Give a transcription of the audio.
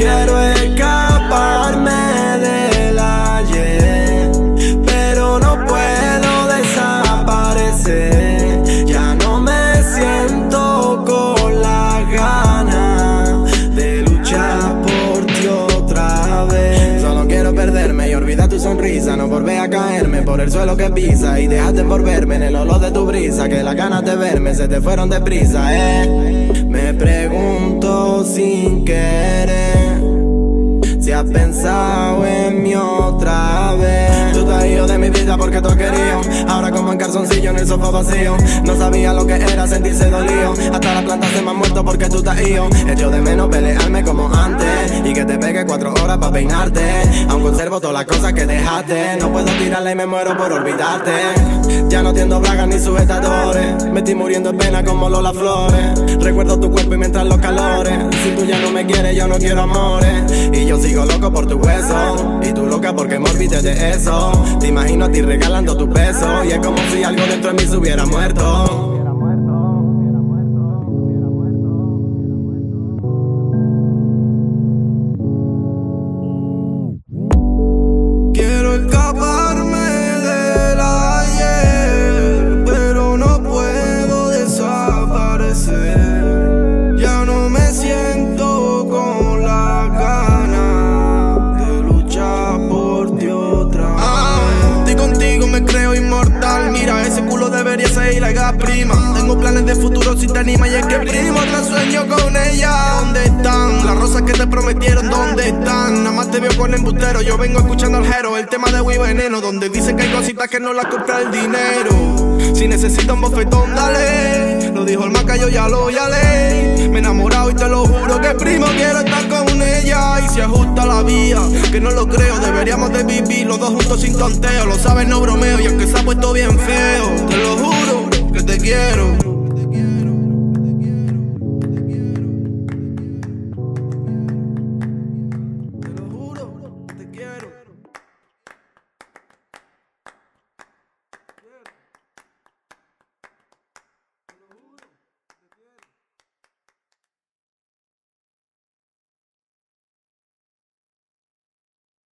Quiero escaparme del ayer, pero no puedo desaparecer. Ya no me siento con la gana de luchar por ti otra vez. Solo quiero perderme y olvidar tu sonrisa, no volver a caerme por el suelo que pisa y dejaste envolverme en el olor de tu brisa, que las ganas de verme se te fueron deprisa, eh. Me pregunto sin querer has pensado en mí otra vez. Tú te has ido de mi vida porque tú has. Ahora como en calzoncillo en el sofá vacío. No sabía lo que era sentirse dolido. Hasta la planta se me ha muerto porque tú te has ido. Hecho de menos pelearme como antes. Y que te pegue cuatro horas para peinarte. Aún conservo todas las cosas que dejaste. No puedo tirarla y me muero por olvidarte. Ya no tiendo bragas ni sujetadores. Me estoy muriendo en pena como Lola Flores. Recuerdo tu cuerpo yo no quiero amores. Y yo sigo loco por tu hueso. Y tú loca porque me olvidé de eso. Te imagino a ti regalando tu peso. Y es como si algo dentro de mí se hubiera muerto. Creo inmortal. Mira, ese culo debería ser la prima. Tengo planes de si te anima y es que primo, otra sueño con ella. ¿Dónde están? Las rosas que te prometieron, ¿dónde están? Nada más te veo con embustero. Yo vengo escuchando al jero, el tema de Wii Veneno, donde dice que hay cositas que no las compra el dinero. Si necesitas un bofetón, dale. Lo dijo el maca, yo ya lo ya leí. Me he enamorado y te lo juro que primo quiero estar con ella. Y se ajusta la vía, que no lo creo. Deberíamos de vivir los dos juntos sin tonteo. Lo sabes, no bromeo. Y aunque se ha puesto bien feo, te lo juro que te quiero.